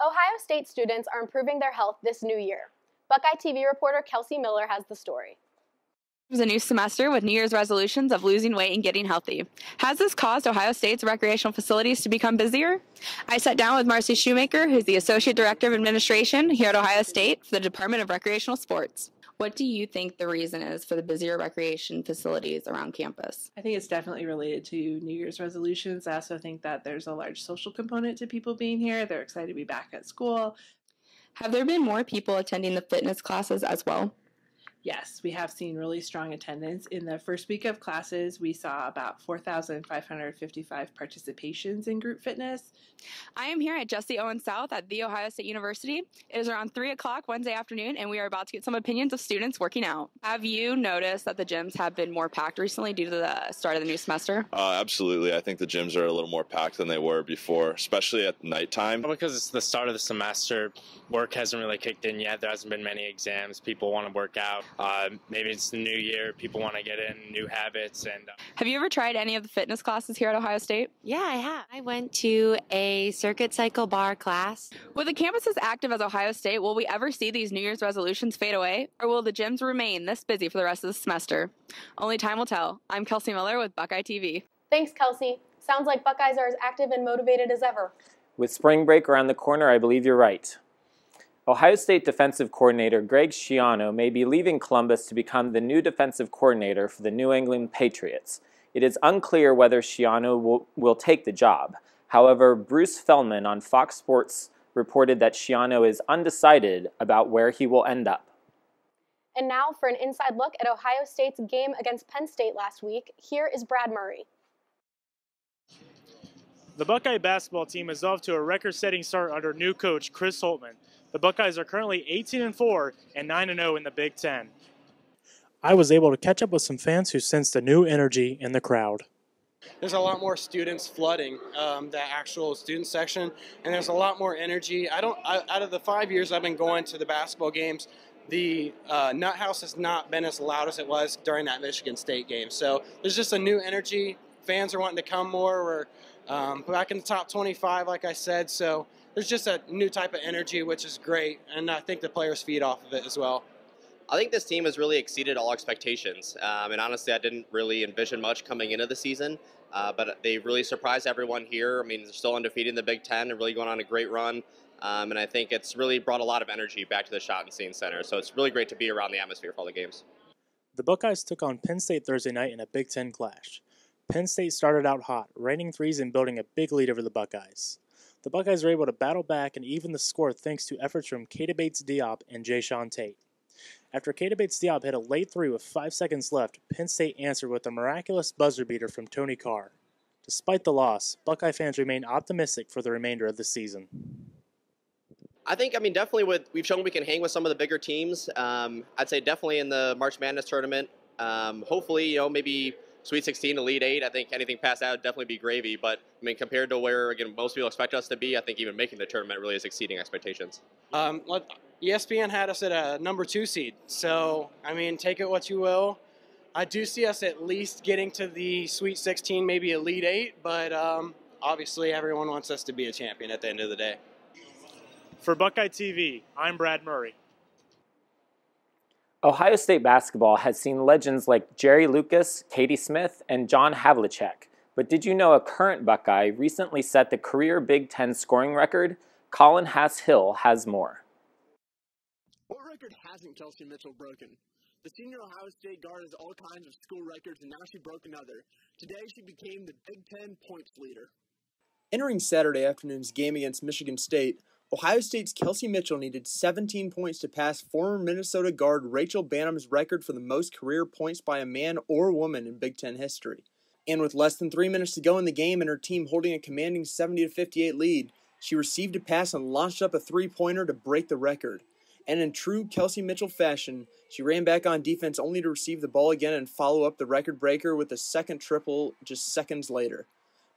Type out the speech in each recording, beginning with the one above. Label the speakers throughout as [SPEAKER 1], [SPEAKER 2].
[SPEAKER 1] Ohio State students are improving their health this new year. Buckeye TV reporter Kelsey Miller has the story.
[SPEAKER 2] It was a new semester with New Year's resolutions of losing weight and getting healthy. Has this caused Ohio State's recreational facilities to become busier? I sat down with Marcy Shoemaker, who's the Associate Director of Administration here at Ohio State for the Department of Recreational Sports. What do you think the reason is for the busier recreation facilities around campus?
[SPEAKER 3] I think it's definitely related to New Year's resolutions. I also think that there's a large social component to people being here. They're excited to be back at school.
[SPEAKER 2] Have there been more people attending the fitness classes as well?
[SPEAKER 3] Yes, we have seen really strong attendance. In the first week of classes, we saw about 4,555 participations in group fitness.
[SPEAKER 2] I am here at Jesse Owens South at The Ohio State University. It is around 3 o'clock Wednesday afternoon, and we are about to get some opinions of students working out. Have you noticed that the gyms have been more packed recently due to the start of the new semester?
[SPEAKER 4] Uh, absolutely. I think the gyms are a little more packed than they were before, especially at nighttime.
[SPEAKER 5] Because it's the start of the semester, work hasn't really kicked in yet. There hasn't been many exams. People want to work out. Uh, maybe it's the new year. People want to get in new habits. And uh,
[SPEAKER 2] have you ever tried any of the fitness classes here at Ohio State?
[SPEAKER 6] Yeah, I have. I went to a circuit cycle bar class.
[SPEAKER 2] With the campus as active as Ohio State, will we ever see these New Year's resolutions fade away, or will the gyms remain this busy for the rest of the semester? Only time will tell. I'm Kelsey Miller with Buckeye TV.
[SPEAKER 1] Thanks, Kelsey. Sounds like Buckeyes are as active and motivated as ever.
[SPEAKER 7] With spring break around the corner, I believe you're right. Ohio State defensive coordinator Greg Schiano may be leaving Columbus to become the new defensive coordinator for the New England Patriots. It is unclear whether Schiano will, will take the job. However, Bruce Feldman on Fox Sports reported that Schiano is undecided about where he will end up.
[SPEAKER 1] And now for an inside look at Ohio State's game against Penn State last week, here is Brad Murray.
[SPEAKER 8] The Buckeye basketball team is off to a record-setting start under new coach Chris Holtmann. The Buckeyes are currently 18 and 4 and 9 and 0 in the Big 10.
[SPEAKER 9] I was able to catch up with some fans who sensed a new energy in the crowd.
[SPEAKER 10] There's a lot more students flooding um, the actual student section, and there's a lot more energy. I don't. I, out of the five years I've been going to the basketball games, the uh, Nut House has not been as loud as it was during that Michigan State game. So there's just a new energy. Fans are wanting to come more. We're um, back in the top 25, like I said. So there's just a new type of energy, which is great, and I think the players feed off of it as well.
[SPEAKER 11] I think this team has really exceeded all expectations, um, and honestly, I didn't really envision much coming into the season. Uh, but they really surprised everyone here. I mean, they're still undefeated in the Big Ten and really going on a great run. Um, and I think it's really brought a lot of energy back to the Schottenstein Center. So it's really great to be around the atmosphere for all the games.
[SPEAKER 9] The Buckeyes took on Penn State Thursday night in a Big Ten clash. Penn State started out hot, raining threes and building a big lead over the Buckeyes. The Buckeyes were able to battle back and even the score thanks to efforts from Keita Bates Diop and Jae'Sean Tate. After Keita Bates Diop hit a late three with five seconds left, Penn State answered with a miraculous buzzer beater from Tony Carr. Despite the loss, Buckeye fans remain optimistic for the remainder of the season.
[SPEAKER 11] I think, I mean, definitely with we've shown we can hang with some of the bigger teams. Um, I'd say definitely in the March Madness tournament. Um, hopefully, you know, maybe Sweet 16, Elite Eight. I think anything past that would definitely be gravy. But I mean, compared to where again most people expect us to be, I think even making the tournament really is exceeding expectations.
[SPEAKER 10] Um, ESPN had us at a number two seed, so I mean, take it what you will. I do see us at least getting to the Sweet 16, maybe Elite Eight, but um, obviously everyone wants us to be a champion at the end of the day.
[SPEAKER 8] For Buckeye TV, I'm Brad Murray.
[SPEAKER 7] Ohio State basketball has seen legends like Jerry Lucas, Katie Smith, and John Havlicek. But did you know a current Buckeye recently set the career Big Ten scoring record? Colin Hass Hill has more.
[SPEAKER 12] What record hasn't Kelsey Mitchell broken? The senior Ohio State guard has all kinds of school records, and now she broke another. Today, she became the Big Ten points leader.
[SPEAKER 13] Entering Saturday afternoon's game against Michigan State, Ohio State's Kelsey Mitchell needed 17 points to pass former Minnesota guard Rachel Banham's record for the most career points by a man or woman in Big Ten history. And with less than three minutes to go in the game and her team holding a commanding 70 58 lead, she received a pass and launched up a three pointer to break the record. And in true Kelsey Mitchell fashion, she ran back on defense only to receive the ball again and follow up the record breaker with a second triple just seconds later.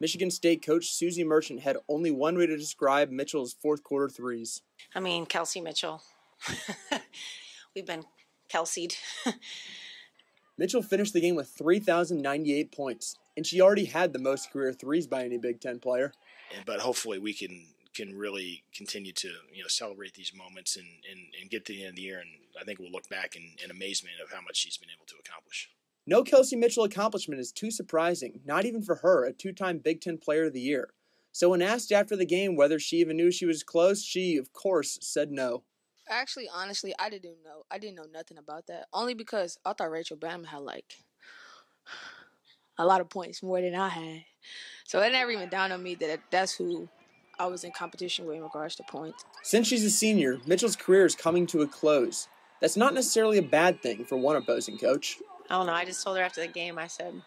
[SPEAKER 13] Michigan State coach Suzy Merchant had only one way to describe Mitchell's fourth quarter threes.
[SPEAKER 14] I mean, Kelsey Mitchell. We've been Kelseyed.
[SPEAKER 13] Mitchell finished the game with 3,098 points, and she already had the most career threes by any Big Ten player.
[SPEAKER 15] But hopefully we can can really continue to you know celebrate these moments and, and, and get to the end of the year. And I think we'll look back in, in amazement of how much she's been able to accomplish.
[SPEAKER 13] No Kelsey Mitchell accomplishment is too surprising, not even for her, a two time Big Ten Player of the Year. So, when asked after the game whether she even knew she was close, she, of course, said no.
[SPEAKER 16] Actually, honestly, I didn't know. I didn't know nothing about that. Only because I thought Rachel Bam had like a lot of points more than I had. So it never even dawned on me that that's who I was in competition with in regards to points.
[SPEAKER 13] Since she's a senior, Mitchell's career is coming to a close. That's not necessarily a bad thing for one opposing coach.
[SPEAKER 14] I don't know. I just told her after the game, I said,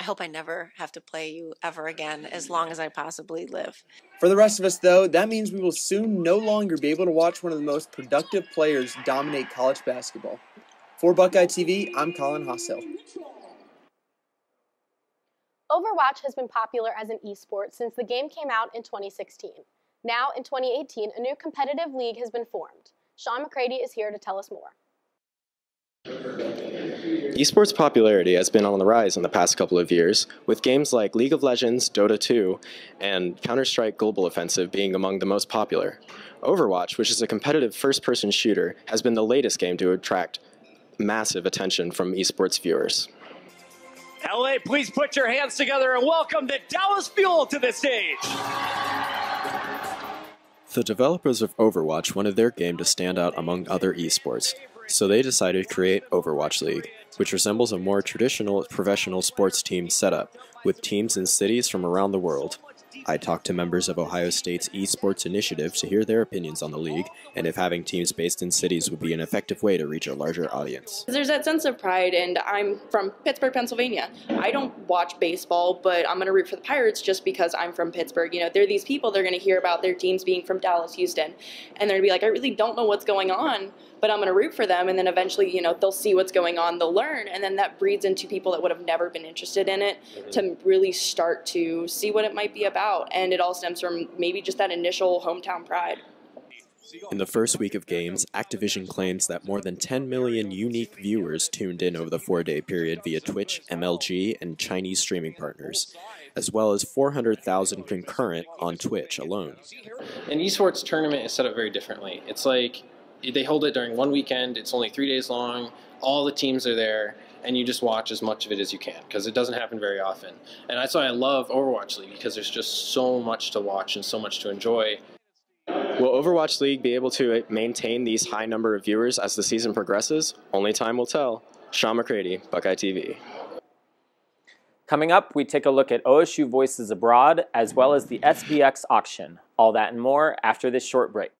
[SPEAKER 14] I hope I never have to play you ever again as long as I possibly live.
[SPEAKER 13] For the rest of us, though, that means we will soon no longer be able to watch one of the most productive players dominate college basketball. For Buckeye TV, I'm Colin Hossell.
[SPEAKER 1] Overwatch has been popular as an esport since the game came out in 2016. Now, in 2018, a new competitive league has been formed. Sean McCready is here to tell us more.
[SPEAKER 17] Esports popularity has been on the rise in the past couple of years, with games like League of Legends, Dota 2, and Counter Strike Global Offensive being among the most popular. Overwatch, which is a competitive first person shooter, has been the latest game to attract massive attention from esports viewers.
[SPEAKER 18] LA, please put your hands together and welcome the Dallas Fuel to the stage.
[SPEAKER 17] The developers of Overwatch wanted their game to stand out among other esports, so they decided to create Overwatch League, which resembles a more traditional professional sports team setup, with teams in cities from around the world. I talked to members of Ohio State's esports initiative to hear their opinions on the league and if having teams based in cities would be an effective way to reach a larger audience.
[SPEAKER 19] There's that sense of pride, and I'm from Pittsburgh, Pennsylvania. I don't watch baseball, but I'm going to root for the Pirates just because I'm from Pittsburgh. You know, there are these people they're going to hear about their teams being from Dallas, Houston, and they're going to be like, I really don't know what's going on, but I'm going to root for them. And then eventually, you know, they'll see what's going on, they'll learn, and then that breeds into people that would have never been interested in it to mm-hmm. really start to see what it might be about. And it all stems from maybe just that initial hometown pride.
[SPEAKER 17] In the first week of games, Activision claims that more than 10 million unique viewers tuned in over the four day period via Twitch, MLG, and Chinese streaming partners, as well as 400,000 concurrent on Twitch alone.
[SPEAKER 20] An esports tournament is set up very differently. It's like they hold it during one weekend, it's only three days long, all the teams are there, and you just watch as much of it as you can because it doesn't happen very often. And that's why I love Overwatch League because there's just so much to watch and so much to enjoy.
[SPEAKER 17] Will Overwatch League be able to maintain these high number of viewers as the season progresses? Only time will tell. Sean McCready, Buckeye TV.
[SPEAKER 7] Coming up, we take a look at OSU Voices Abroad as well as the SPX auction. All that and more after this short break.